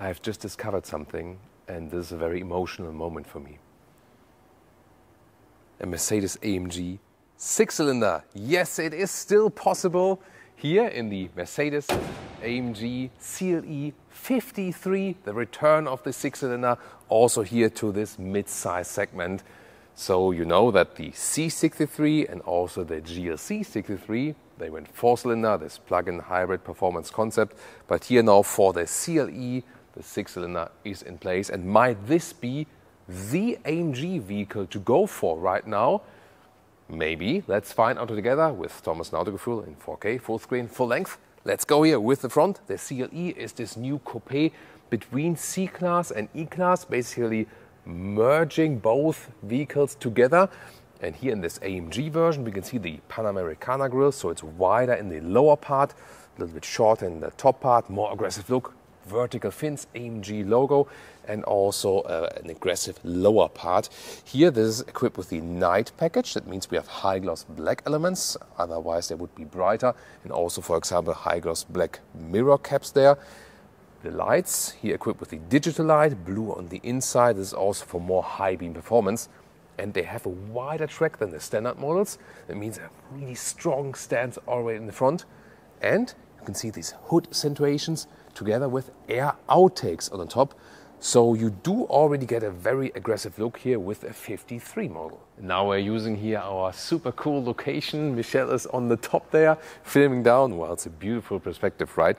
I've just discovered something, and this is a very emotional moment for me. A Mercedes AMG six cylinder. Yes, it is still possible here in the Mercedes AMG CLE 53, the return of the six cylinder, also here to this mid size segment. So you know that the C63 and also the GLC 63, they went four cylinder, this plug-in hybrid performance concept. But here now for the CLE, the six cylinder is in place. And might this be the AMG vehicle to go for right now? Maybe. Let's find out together with Thomas Autogefühl in 4K, full screen, full length. Let's go here with the front. The CLE is this new coupe between C-Class and E-Class, basically merging both vehicles together. And here in this AMG version, we can see the Panamericana grille, so it's wider in the lower part, a little bit shorter in the top part, more aggressive look, vertical fins, AMG logo, and also uh, an aggressive lower part. Here, this is equipped with the night package. That means we have high gloss black elements. Otherwise, they would be brighter. And also, for example, high gloss black mirror caps there. The lights here equipped with the digital light, blue on the inside. This is also for more high beam performance. And they have a wider track than the standard models. That means a really strong stance way in the front. And you can see these hood accentuations together with air outtakes on the top. So you do already get a very aggressive look here with a 53 model. Now we're using here our super cool location. Michelle is on the top there, filming down. Well, it's a beautiful perspective, right?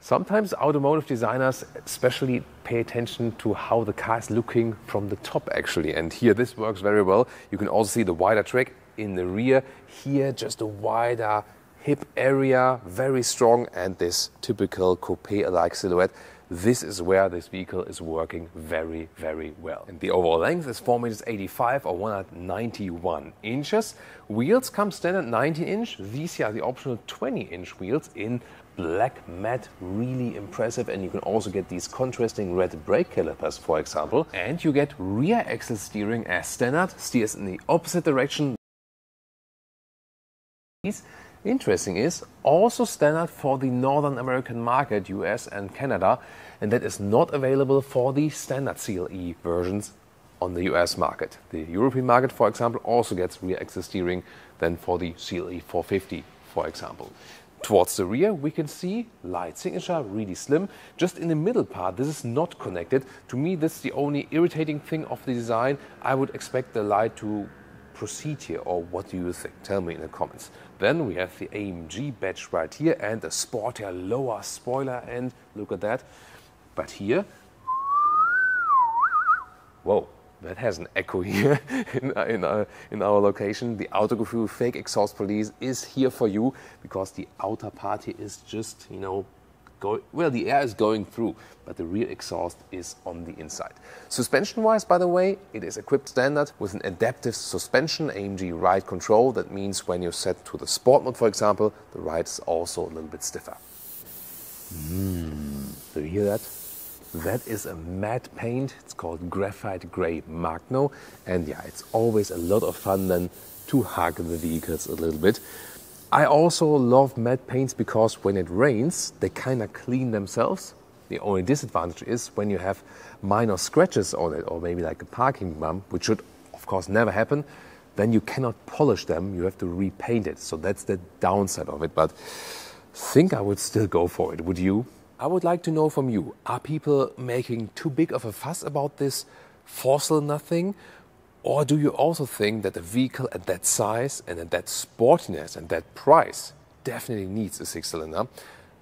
Sometimes automotive designers especially pay attention to how the car is looking from the top actually. And here this works very well. You can also see the wider track in the rear. Here just a wider hip area, very strong, and this typical coupe-like silhouette. This is where this vehicle is working very, very well. And the overall length is 4 meters 85 or 191 inches. Wheels come standard 19 inch. These are the optional 20 inch wheels in black matte, really impressive. And you can also get these contrasting red brake calipers, for example. And you get rear axle steering as standard, steers in the opposite direction. Interesting is also standard for the Northern American market, US and Canada, and that is not available for the standard CLE versions on the US market. The European market, for example, also gets rear axle steering than for the CLE 450, for example. Towards the rear, we can see light signature, really slim. Just in the middle part, this is not connected. To me, this is the only irritating thing of the design. I would expect the light to proceed here, or what do you think? Tell me in the comments. Then we have the AMG badge right here and a sportier lower spoiler and look at that. But here, whoa, that has an echo here in, in, our, uh, in our location. The Autogefühl fake exhaust police is here for you because the outer part here is just, you know, go, well, the air is going through, but the rear exhaust is on the inside. Suspension wise, by the way, it is equipped standard with an adaptive suspension, AMG ride control. That means when you set to the sport mode, for example, the ride is also a little bit stiffer. Mm. Do you hear that? That is a matte paint. It's called Graphite Grey Magno. And yeah, it's always a lot of fun then to hug the vehicles a little bit. I also love matte paints because when it rains, they kind of clean themselves. The only disadvantage is when you have minor scratches on it, or maybe like a parking bump, which should, of course, never happen, then you cannot polish them. You have to repaint it. So that's the downside of it. But think I would still go for it. Would you? I would like to know from you are people making too big of a fuss about this fossil nothing? Or do you also think that a vehicle at that size and at that sportiness and that price definitely needs a six cylinder?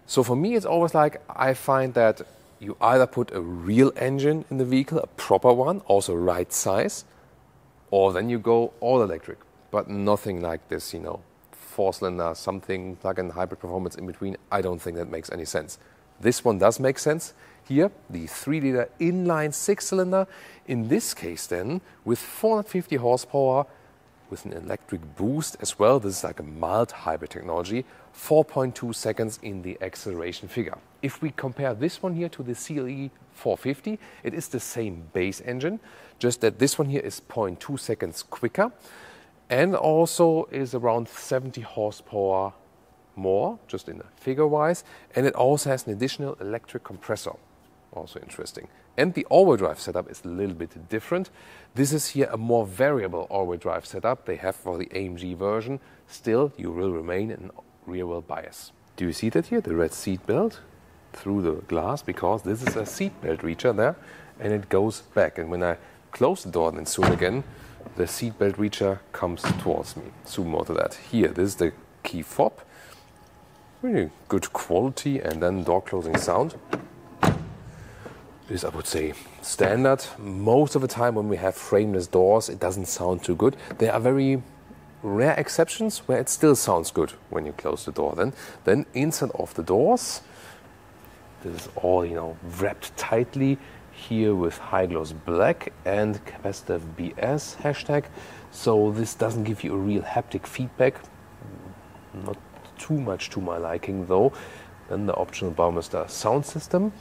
So for me, it's always like I find that you either put a real engine in the vehicle, a proper one, also right size, or then you go all electric, but nothing like this, you know, four cylinder, something plug in hybrid performance in between. I don't think that makes any sense. This one does make sense. Here, the 3 liter inline six cylinder. In this case, then, with 450 horsepower, with an electric boost as well. This is like a mild hybrid technology. 4.2 seconds in the acceleration figure. If we compare this one here to the CLE 450, it is the same base engine, just that this one here is 0.2 seconds quicker and also is around 70 horsepower more, just in the figure wise. And it also has an additional electric compressor also interesting. And the all-wheel drive setup is a little bit different. This is here a more variable all-wheel drive setup they have for the AMG version. Still, you will remain in rear-wheel bias. Do you see that here, the red seat belt through the glass? Because this is a seat belt reacher there, and it goes back. And when I close the door then soon again, the seat belt reacher comes towards me. Zoom more to that. Here, this is the key fob. Really good quality, and then door closing sound is, I would say, standard. Most of the time, when we have frameless doors, it doesn't sound too good. There are very rare exceptions where it still sounds good when you close the door. Then, then inside of the doors, this is all you know wrapped tightly here with high gloss black and capacitive BS hashtag. So this doesn't give you a real haptic feedback. Not too much to my liking though. Then the optional Burmester sound system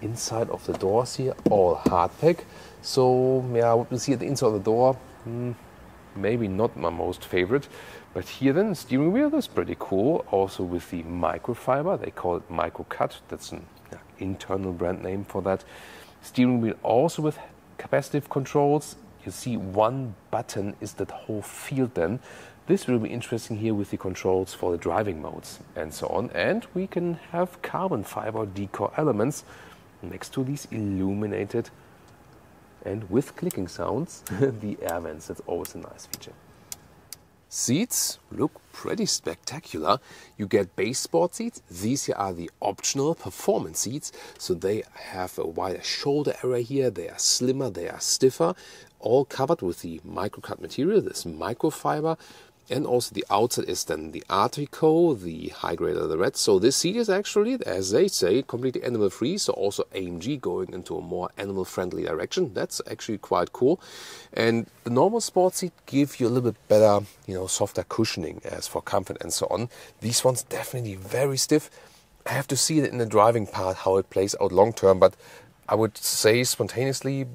inside of the doors here, all hard pack. So yeah, what we see at the inside of the door, hmm, maybe not my most favorite. But here then, steering wheel is pretty cool. Also with the microfiber, they call it MicroCut. That's an internal brand name for that. Steering wheel also with capacitive controls. You see one button is that whole field then. This will be interesting here with the controls for the driving modes and so on. And we can have carbon fiber decor elements next to these illuminated and with clicking sounds, the air vents. That's always a nice feature. Seats look pretty spectacular. You get base sport seats. These here are the optional performance seats. So they have a wider shoulder area here. They are slimmer, they are stiffer, all covered with the microcut material, this microfiber. And also the outside is then the Artico, the high grade of the red. So this seat is actually, as they say, completely animal free. So also AMG going into a more animal friendly direction. That's actually quite cool. And the normal sport seat give you a little bit better, you know, softer cushioning as for comfort and so on. These ones definitely very stiff. I have to see it in the driving part how it plays out long term, but I would say spontaneously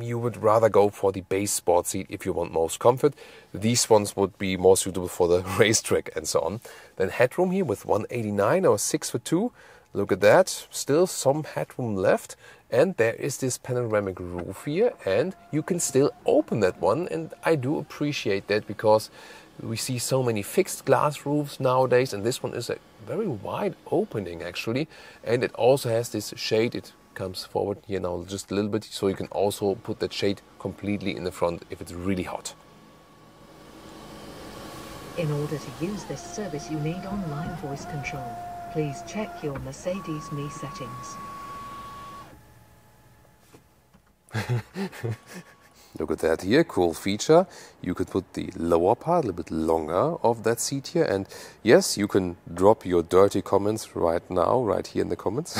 you would rather go for the base sport seat if you want most comfort. These ones would be more suitable for the racetrack and so on. Then headroom here with 189 or 6 foot 2. Look at that, still some headroom left. And there is this panoramic roof here, and you can still open that one. And I do appreciate that because we see so many fixed glass roofs nowadays, and this one is a very wide opening actually. And it also has this shade, it comes forward here now just a little bit so you can also put that shade completely in the front if it's really hot. In order to use this service you need online voice control. Please check your Mercedes Me settings. Look at that here, cool feature. You could put the lower part, a little bit longer of that seat here. And yes, you can drop your dirty comments right now, right here in the comments.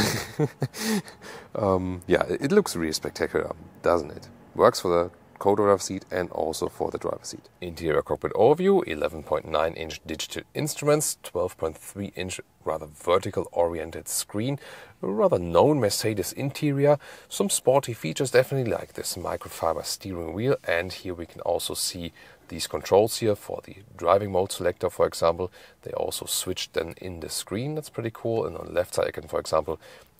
um, yeah, it looks really spectacular, doesn't it? Works for the co-driver seat and also for the driver seat. Interior cockpit overview, 11.9 inch digital instruments, 12.3 inch rather vertical oriented screen, rather known Mercedes interior, some sporty features definitely like this microfiber steering wheel and here we can also see these controls here for the driving mode selector for example they also switched then in the screen that's pretty cool and on the left side I can for example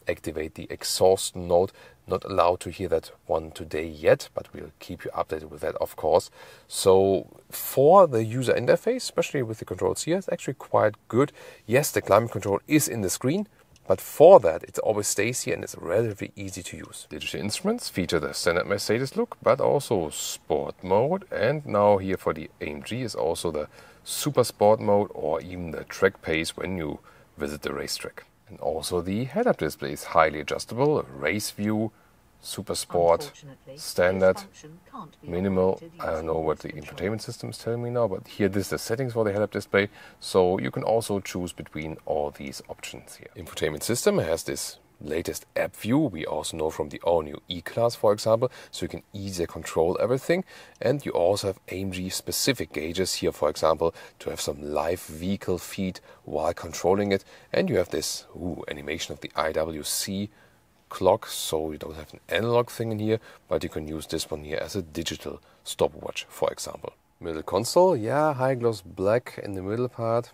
activate the exhaust note. Not allowed to hear that one today yet, but we'll keep you updated with that, of course. So, for the user interface, especially with the controls here, it's actually quite good. Yes, the climate control is in the screen, but for that, it always stays here and it's relatively easy to use. Digital instruments feature the standard Mercedes look, but also sport mode. And now here for the AMG is also the super sport mode or even the track pace when you visit the racetrack. And also the head-up display is highly adjustable, race view, super sport, standard, minimal. I don't know what the infotainment system is telling me now, but here this is the settings for the head-up display. So you can also choose between all these options here. Infotainment system has this latest app view. We also know from the all new E Class, for example, so you can easier control everything. And you also have AMG specific gauges here, for example, to have some live vehicle feed while controlling it. And you have this ooh, animation of the IWC clock, so you don't have an analog thing in here, but you can use this one here as a digital stopwatch, for example. Middle console, yeah, high gloss black in the middle part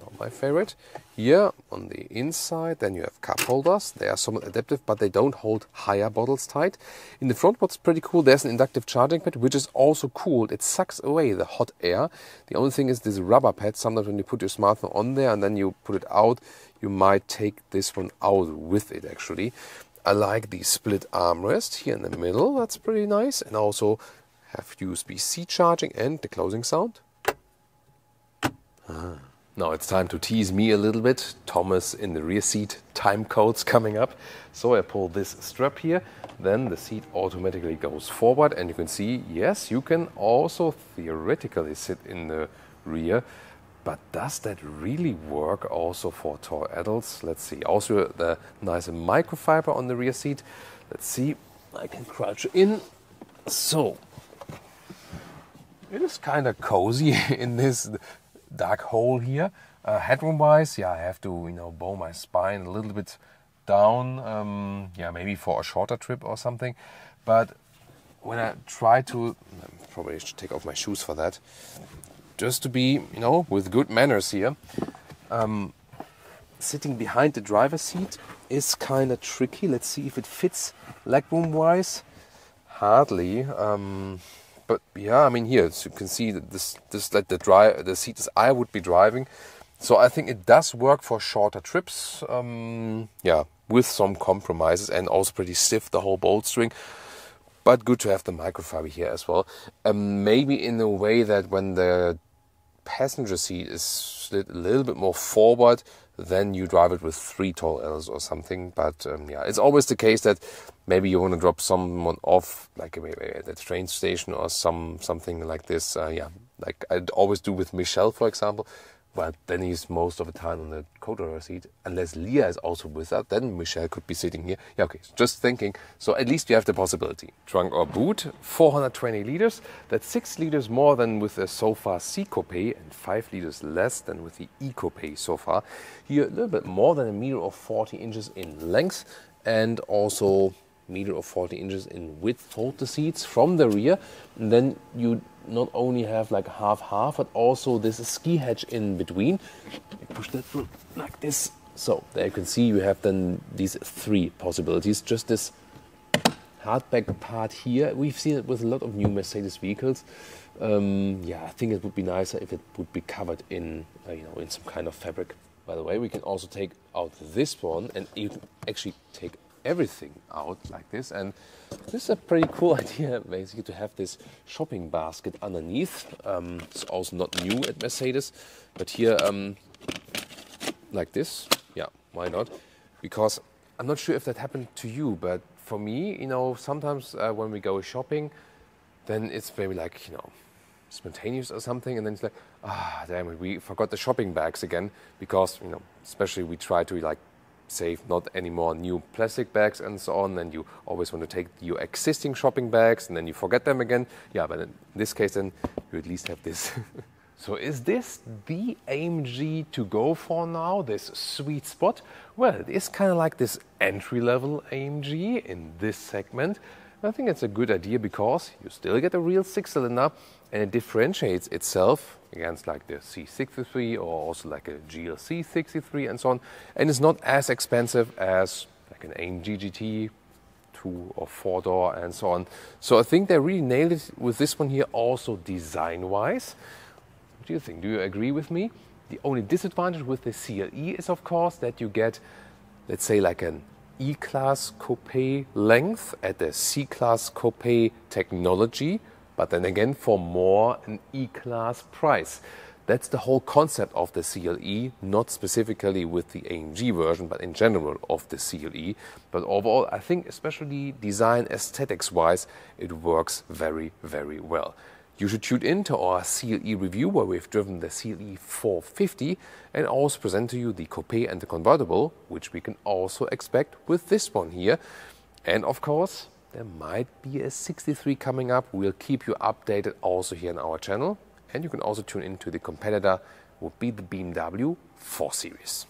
not my favorite. Here on the inside, then you have cup holders. They are somewhat adaptive, but they don't hold higher bottles tight. In the front, what's pretty cool, there's an inductive charging pad, which is also cool. It sucks away the hot air. The only thing is this rubber pad. Sometimes when you put your smartphone on there and then you put it out, you might take this one out with it actually. I like the split armrest here in the middle. That's pretty nice. And also have USB-C charging and the closing sound. Ah. Now it's time to tease me a little bit. Thomas in the rear seat, time codes coming up. So I pull this strap here, then the seat automatically goes forward and you can see, yes, you can also theoretically sit in the rear. But does that really work also for tall adults? Let's see. Also the nice microfiber on the rear seat. Let's see. I can crouch in. So it is kind of cozy in this dark hole here. Uh, headroom wise, yeah, I have to you know bow my spine a little bit down. Um, yeah, maybe for a shorter trip or something. But when I try to, probably should take off my shoes for that, just to be you know with good manners here. Um, sitting behind the driver's seat is kind of tricky. Let's see if it fits legroom wise. Hardly. Um, but yeah, I mean here as you can see that this this like the drive the seat is I would be driving, so I think it does work for shorter trips. Um, yeah, with some compromises and also pretty stiff the whole bolt string. But good to have the microfiber here as well. Um, maybe in a way that when the passenger seat is slid a little bit more forward, then you drive it with three tall Ls or something. But um, yeah, it's always the case that maybe you want to drop someone off, like at the train station or some something like this. Uh, yeah, like I always do with Michelle, for example. But then he's most of the time on the co-driver seat. Unless Leah is also with us, then Michelle could be sitting here. Yeah, okay, just thinking. So at least you have the possibility. Trunk or boot, 420 liters. That's 6 liters more than with the Sofa C Coupe and 5 liters less than with the E Coupe so far. Here, a little bit more than a meter or 40 inches in length and also meter or 40 inches in width fold the seats from the rear. And then you not only have like half half, but also this ski hatch in between. push that like this. So there you can see you have then these three possibilities. Just this hardback part here. We've seen it with a lot of new Mercedes vehicles. Um, yeah, I think it would be nicer if it would be covered in, uh, you know, in some kind of fabric. By the way, we can also take out this one and you can actually take everything out like this. And this is a pretty cool idea, basically, to have this shopping basket underneath. Um, it's also not new at Mercedes, but here, um, like this, yeah, why not? Because I'm not sure if that happened to you, but for me, you know, sometimes uh, when we go shopping, then it's maybe like, you know, spontaneous or something, and then it's like, ah, damn it, we forgot the shopping bags again, because, you know, especially we try to like save not any more new plastic bags and so on. And you always want to take your existing shopping bags and then you forget them again. Yeah, but in this case, then you at least have this. so is this the AMG to go for now, this sweet spot? Well, it is kind of like this entry level AMG in this segment. I think it's a good idea because you still get a real six cylinder and it differentiates itself against like the C63 or also like a GLC 63 and so on. And it's not as expensive as like an AMG GT two or four door and so on. So I think they really nailed it with this one here also design wise. What do you think? Do you agree with me? The only disadvantage with the CLE is of course that you get, let's say like an E-Class Coupe length at the C-Class Coupe technology, but then again for more an E-Class price. That's the whole concept of the CLE, not specifically with the AMG version, but in general of the CLE. But overall, I think especially design aesthetics wise, it works very, very well. You should tune in to our CLE review where we've driven the CLE 450 and also present to you the coupe and the convertible, which we can also expect with this one here. And of course, there might be a 63 coming up. We'll keep you updated also here on our channel. And you can also tune in to the competitor would be the BMW 4 Series.